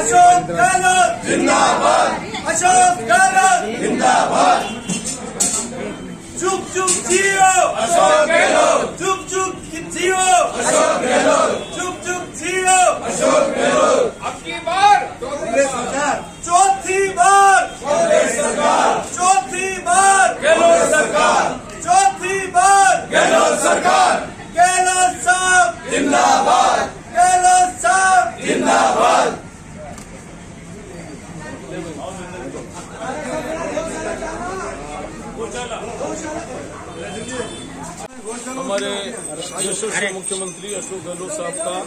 अशोक गहलोत जिंदाबाद अशोक गहलोत जिंदाबाद चुप चुप जियो अशोक गहलोत चुप चुप जियो अशोक गहलोत चुप चुप जियो अशोक गहलोत अब की बार चौथी बार सरकार चौथी बार गहलोत सरकार चौथी बार गहलोत सरकार गहलोत साहब जिंदाबाद गहलोत साहब जिंदाबाद हमारे यशस्वी मुख्यमंत्री अशोक गहलोत साहब का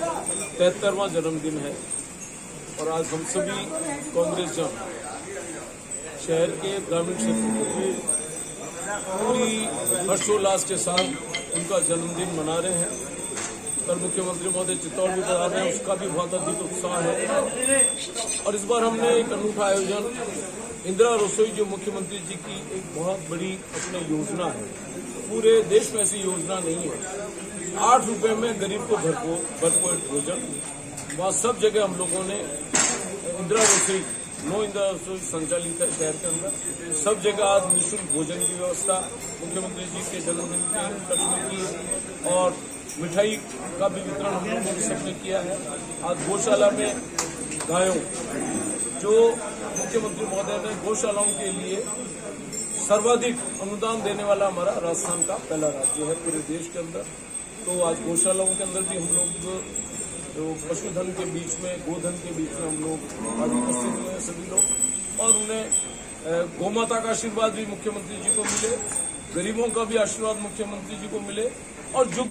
तिहत्तरवां जन्मदिन है और आज हम सभी कांग्रेस जन शहर के ग्रामीण क्षेत्र में पूरी हर्षोल्लास के साथ उनका जन्मदिन मना रहे हैं। कल मुख्यमंत्री महोदय चित्तौड़ भी पढ़ा रहे हैं, उसका भी बहुत अधिक उत्साह है। और इस बार हमने एक अनूठा आयोजन, इंदिरा रसोई जो मुख्यमंत्री जी की एक बहुत बड़ी अपनी योजना है पूरे देश में ऐसी योजना नहीं है। आठ रुपए में गरीब को भरपूर भरपूर भोजन। वहाँ सब जगह हम लोगों ने इंदिरा रसोई नो इंदिरा रसोई संचालित है शहर के अंदर। सब जगह आज निःशुल्क भोजन की व्यवस्था मुख्यमंत्री जी के जन्मदिन के उपलक्ष्य की और मिठाई का भी वितरण हम लोगों ने सबने किया है। आज गौशाला में गायों, जो मुख्यमंत्री महोदय ने गौशालाओं के लिए सर्वाधिक अनुदान देने वाला हमारा राजस्थान का पहला राज्य है पूरे देश के अंदर। तो आज गौशालाओं के अंदर भी हम लोग, जो पशुधन के बीच में गोधन के बीच में हम लोग आज उपस्थित हुए हैं सभी लोग। और उन्हें गौमाता का आशीर्वाद भी मुख्यमंत्री जी को मिले, गरीबों का भी आशीर्वाद मुख्यमंत्री जी को मिले। और जो